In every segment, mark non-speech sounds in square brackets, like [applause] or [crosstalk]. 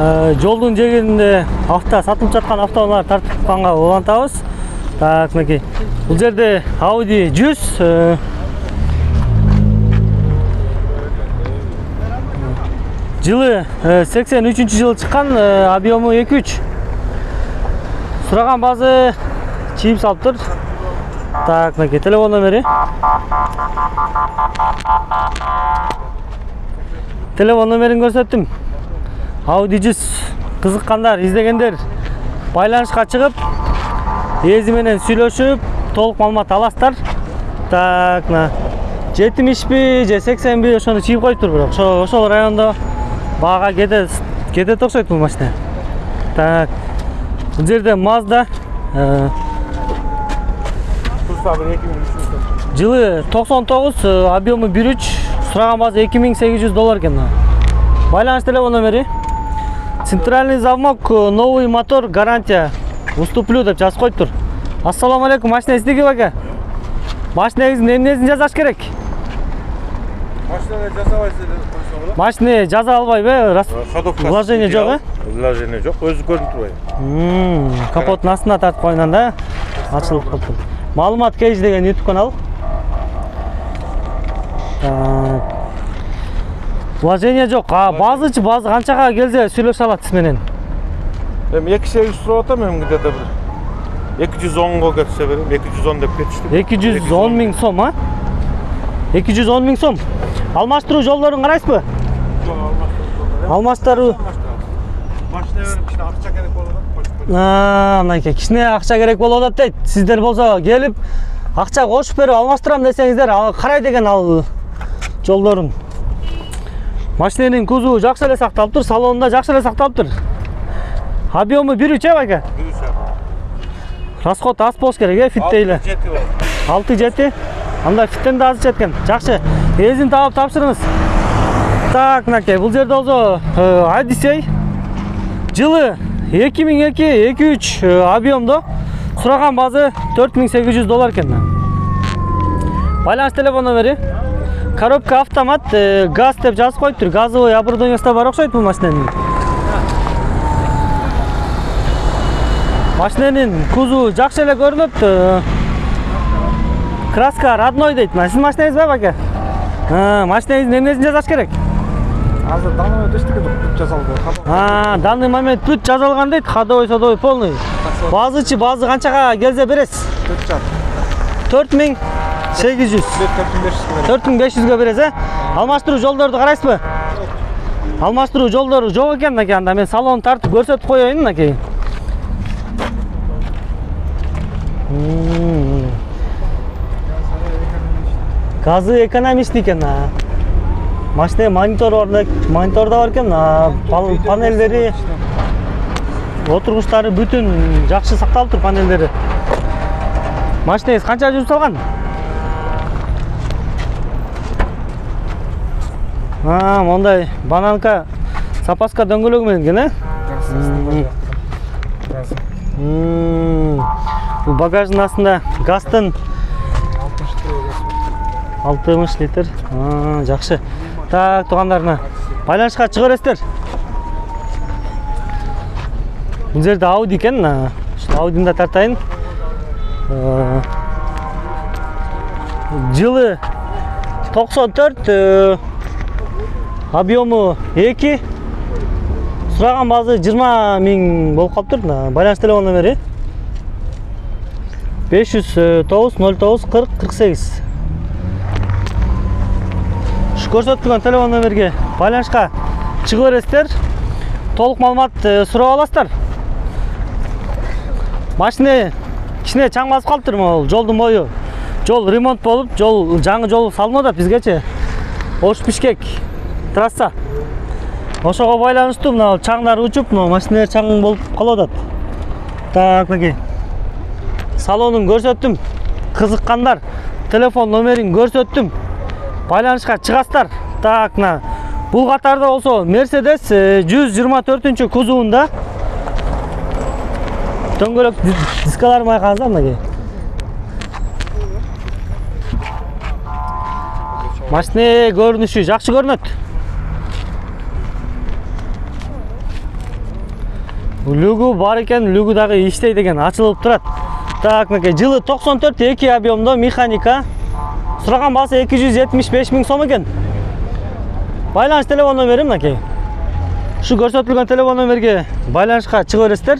Э, жолдун жээгинде авто сатылып жаткан автоунааларды тартып атканга улантабыз. Так мынакей. Бул жерде audi 100 э, жылы э, 83 жылы чыккан объему 2.3 сураган баазы чийип салыптыр так мынакей телефон номери. Телефон номерин көрсөттүм audi 100 кызыккандар издегендер байланышка чыгып ээзи менен сүйлөшүп толук маалымат аласыздар так мына жетимишпи же сексенби ошону чийип коюптур бирок ошо ошол райондо баага кетет кетет окшойт бул машина так бул жерде мазда э, Kursa bir 2000 жылы 99 э, объему 1.3 сураган баасы 2800 доллар экен мына. байланыш телефон номери центральный замок э, новый мотор гарантия. Уступлю деп жазып коюптур ассалому алейкум машина издеги ака машинаңыздын эмнесин жасаш керек. Машинаны болот. машина жаза албайбы рас Ходовкасы вложение жок э? Вложение жок, өзү көрүнүп турбайбы? Капоттун астына тартып койгон да. Ачылып калыптыр маалымат кейж деген ютуб канал. Так. Вложение жок а баазычы баазы канчага келсе сүйлөшө алат сиз менен Эми 2800 сурап атам, эми где-то бир 210го кетсе берем, 210 деп кетиштик. эки жүз он миң сом а? Эки жүз он миң сом. Алмаштыруу жолдорун карайсызбы алмаштыруу Машина берип кичине акча керек болуп атат. Мынакей кичине акча керек болуп атат дейт сиздер болсо келип акча кошуп берип алмаштырам десеңиздер экен ал жолдорун машиненин кузову жакшы эле сакталыптыр салону да жакшы эле сакталыптыр объему бир үч э байке расход аз болуш керек э фиттей эле Жети бар. алты жети анда фиттен да азыча экен жакшы ээзин таап тапшырыңыз так мынакей бул жерде болсо одиссей жылы эки миң эки эки үч объемдо сураган баазы төрт миң сегиз жүз доллар экен байланыш телефон номери коробка автомат газ деп жазып коюптур газовый оборудованиясы да бар окшойт бул машиненин машиненин кузову жакшы эле көрүнөт краска родной дейт мына сиздин машинаңыз ба баке машинаңыздын эмнесин жасаш керек Азыр данный өтөштүк деп жасалды. А, данный момент бүт жазалган дейт ходовой садовый полный баазычы баазы канчага келсе бересиз 4 чат. төрт миң сегиз жүз 4500 төрт миң беш жүзгө бересиз э алмаштыруу жолдорду карайсызбы алмаштыруу жолдору жок экен мынакей анда мен салонун тартып көрсөтүп коеюн мынакей газы экономичный а. машина монитор бар монитор да бар экен панелдери отургучтары бүтүн жакшы сакталыптыр панелдери машинаңыз канча жұмсалған а мондай бананка запаска дөңгөлөгү менен экен э бул багаждын астында газдын 60 литр жакшы так туугандар мына байланышка чыга бересиздер бул жерде ауди экен мына ушул аудини да тартайын жылы 94 э, объему 2 сураган баазы 20 миң болуп калыптыр мына байланыш телефон номери 509 09 40 48 ушу көрсөтүлгөн телефон номерге байланышка чыга бересиздер толук маалымат э, сурап аласыздар. Машина кичине чаң басып калыптыр могул жолдун бою жол ремонт болуп жол жаңы жол салынып атат бизгечи ош бишкек трасса. Ошого байланыштуу мына чаңдар учуп мына машиналар чаң болуп калып атат. Так мынакей. Салонун көрсөттүм. Кызыккандар. Телефон номерин көрсөттүм. Байланышка чыгасыздар. Так мына. Бул катарда болсо мерседес жүз жыйырма төртүнчү кузовунда. Дөңгөлөк дискаларын байкаңыз да мынакей. Машина көрүнүшү жакшы көрүнөт. Люгу бар экен люгу дагы иштейт экен ачылып турат так мынакей жылы токсон төрт эки объемдо механика жүз жетимиш беш миң сом экен байланыш телефон номери мынакей ушу көрсөтүлгөн телефон номерге байланышка чыга бересиздер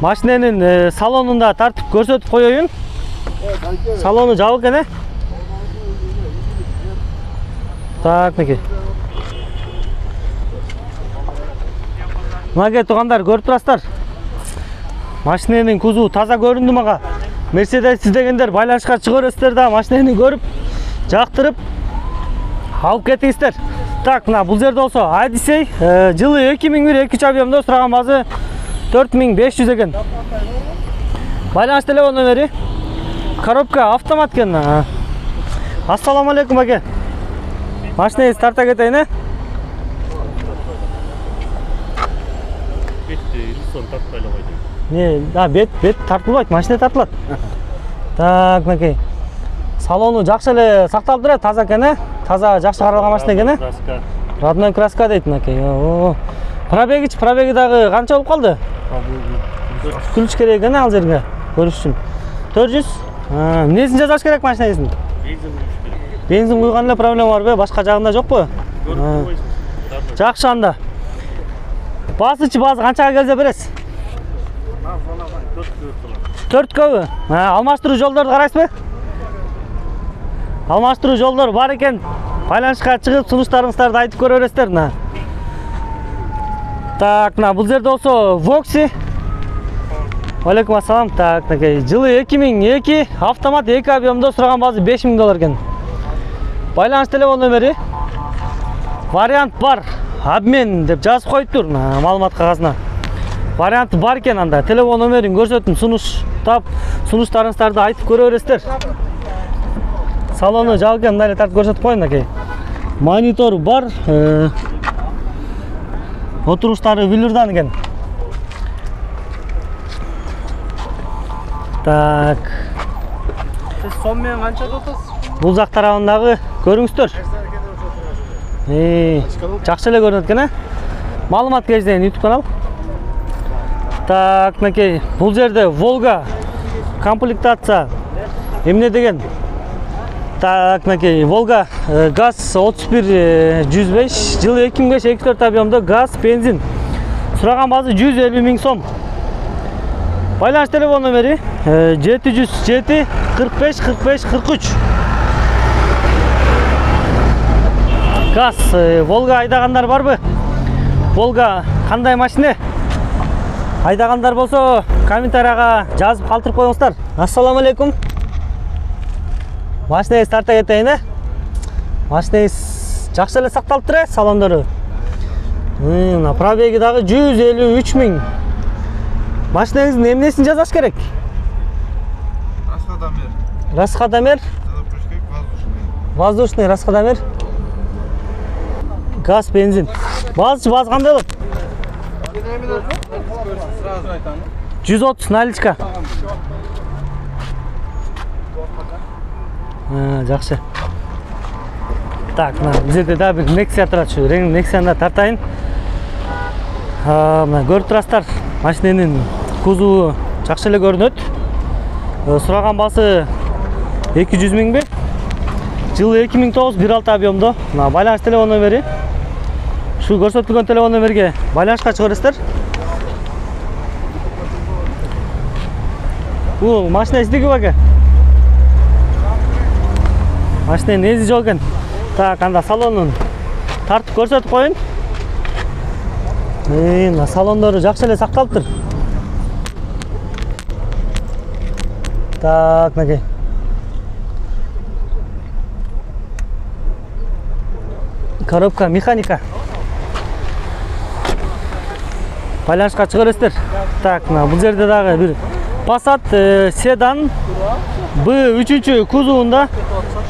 машиненин салонун да тартып көрсөтүп коеюн салону жабык экен э так мынакей мынакей туугандар көрүп турасыздар машиненин кузову таза көрүндү мага мерседес издегендер байланышка чыга бересиздер да машинени көрүп жактырып алып кетиңиздер так мына бул жерде болсо одиссей э, жылы эки миң бир эки үч объемдо сураган баасы төрт миң беш жүз экен байланыш телефон номери коробка автомат экен А. ассалам алейкум аке. Машинеңизди тарта кетейин э тартпайлы койдум не а бет бет тартылбайт машина тартылат. [laughs] Так мынакей салону жакшы эле сакталып турат таза экен э таза жакшы каралган машина экен э краска. Родной краска дейт мынакей пробегичи пробеги дагы канча болуп калды ключ керек экен ал жерге көрүш үчүн төрт жүз. Эмнесин жасаш керек машинаңыздын бензин куюш керек. Бензин куйган эле проблема барбы башка жагында жокпу көрүп турбайсың Дарбай. жакшы анда. Басычы баасы канчага келсе бересиз төрткөбү алмаштыруу жолдорду карайсызбы алмаштыруу жолдор бар экен байланышка чыгып сунуштарыңыздарды айтып көрө бересиздер мына так мына бул жерде болсо вокси. Алейкум ассалам. Так мынакей жылы эки миң эки автомат эки объемдо сураган баасы беш миң доллар экен байланыш телефон номери вариант бар. Обмен деп жазып коюптур маалымат кагазына варианты бар экен анда телефон номерин көрсөтүм сунуштап сунуштарыңыздарды айтып көрө бересиздер салону жабык экен мындай эле тартып көрсөтүп коеюн мынакей монитор бар отуруштары велюрдан экен так Сіз сонымен қаншада отырсыз? бул жак тарабындагы көрүңүздөр жакшы эле көрүнөт экен э маалымат кезден ютуб канал так мынакей бул жерде волга комплектация. Эмне деген? Так мынакей волга газ отуз бир жүз беш жылы эки миң беш эки төрт объемдо газ бензин. Сураган баасы жүз элүү миң сом. Байланыш телефон номери жети жүз жети кырк беш кырк беш кырк үч газ волга айдагандар барбы? Волга кандай машина? Айдагандар болсо комментарияга жазып калтырып коюңуздар ассалам алейкум машинеңиз тарта кетейин э машинеңиз жакшы эле сакталыптыр э салондору М, мына пробеги дагы жүз элүү үч миң машинеңиздин эмнесин жасаш керек? Расходомер. расходомер? Воздушный. Расходомер. Газ бензин. Базычы базы кандай болот Сразу айтамын. жүз отуз наличка. А, жакшы так мына бул жерде дагы бир нексия турат ушу нексияны да тартайын. Мына көрүп турасыздар машиненин кузову жакшы эле көрүнөт Э, сураган баасы эки жүз миңби жылы эки миң тогуз бир алты объемдо. Мына байланыш телефон номери ушу көрсөтүлгөн телефон номерге байланышка чыга бересиздер бул машина издиги аке машиненин эзи жок экен так анда салонун тартып көрсөтүп коеюн мына салондору жакшы эле сакталыптыр так мынакей коробка механика байланышка чыга бересиздер так мына бул жерде бир Passat э, седан б үчүнчү кузовунда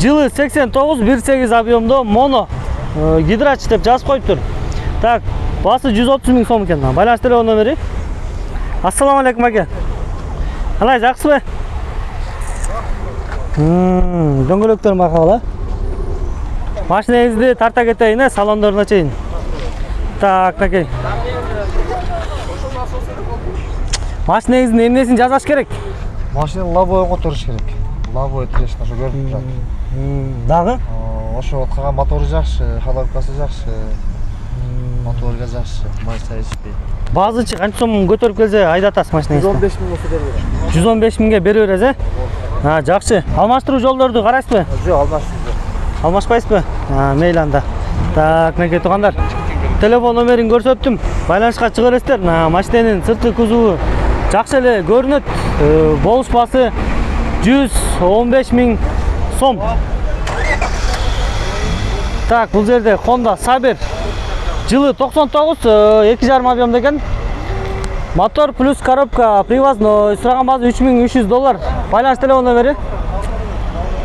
жылы сексен тогуз бир сегиз объемдо моно гидрач деп жазып коюптур так баасы жүз отуз миң сом экен байланыш телефон номери ассалам алейкум аке кандай жакшысызбы дөңгөлөктөр макабыл э машинеңизди тарта кетейин э салондоруна чейин так мынакей машинеңиздин эмнесин жасаш керек? Машинанын лобовойн которуш керек. Лобовой тирешин ошо көрүнүп турат. дагы? Ошо калган мотору жакшы ходовкасы жакшы моторга жакшы май сай ичпейт базычы канча сом көтөрүп келсе айдатасыз машинеңизди беш миң болсо берип берем жүз он беш миңге бере бересиз э а жакшы. Алмаштыруу жолдорду карайсызбы? Жок алмашсыз алмашпайсызбы? А мейли анда так мынакей туугандар телефон номерин көрсөттүм. Байланышка чыга бересиздер мына машиненин сырткы кузову. Көрүнөт Э, болушпасы жүз он беш миң сом так бул жерде honda сабер жылы токсон тогуз эки жарым объемда экен мотор плюс коробка үч миң үч жүз доллар байланыш телефон номери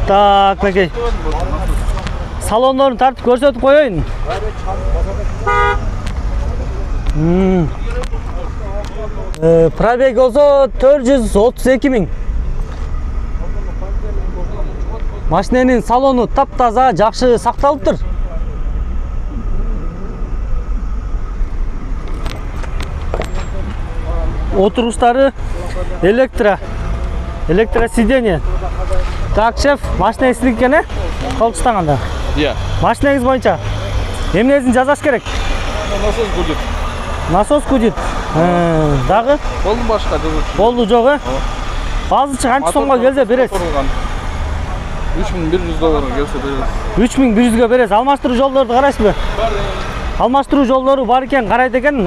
так мынакей салондорун тартып көрсөтүп коеюн Пробег болсо төрт жүз отуз эки миң машиненин салону таптаза жакшы сакталыптыр отуруштары электро электросиденье так шеф машинеңиз сиздики экен э кол анда Иә. машинеңиз боюнча эмнесин жасаш керек Насос будет. насос гудит дагы Болды башка жазып. болду жок э базычы канча сомго келсе бересиз 3100 долларга келсе беребиз. үч миң бир жүзгө бересиз алмаштыруу жолдорду карайсызбы алмаштыруу жолдору бар экен карайт экен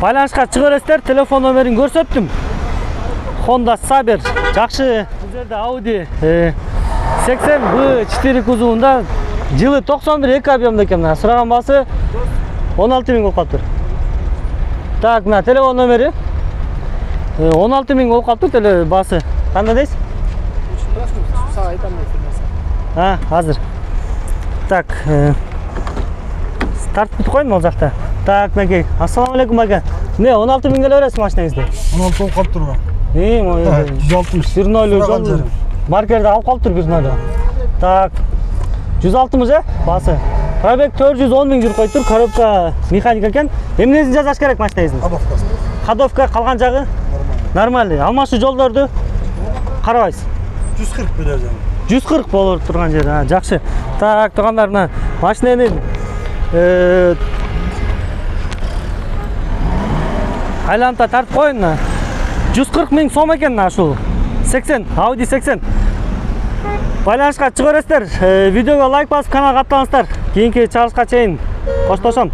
байланышка чыга бересиздер телефон номерин көрсөттүм honda сабер жакшы бул жерде audi 80 b 4 кузовунда жылы 91 эки объемда экен мына сураган баасы 16 миң болуп калыптыр так мына телефон номери Э, 16 миң болуп калыптыр теле баасы кандай дейсиз сага айтам А, азыр. Так, тартып бүтүп коеюн ал жакта. Так, мынакей. Ассаламу алейкум ака. Не, 16 миңге эле бересиз машинеңизди? 16 болуп калыптыр го мой. 160 Бир жерим. Маркерди алып калыптыр бир нолу. Так. 160 э? Баасы. Пробег 410 миң жүрүп коюптур. Коробка механика экен. Эмнесин жасаш керек машинеңиздин? ходовкасы Ходовка калган жагы нормальный. Алмашуу жолдорду карабайсыз. 140 берер жана 140 болуп турган жери а, жакшы так туугандар мына машиненин э, айланта тартып коеюн мына 140 миң сом экен мына ушул 80 audi 80 чыга бересиздер Э, видеого лайк басып каналга аттаныңыздар кийинки чыгарылышка чейин коштошом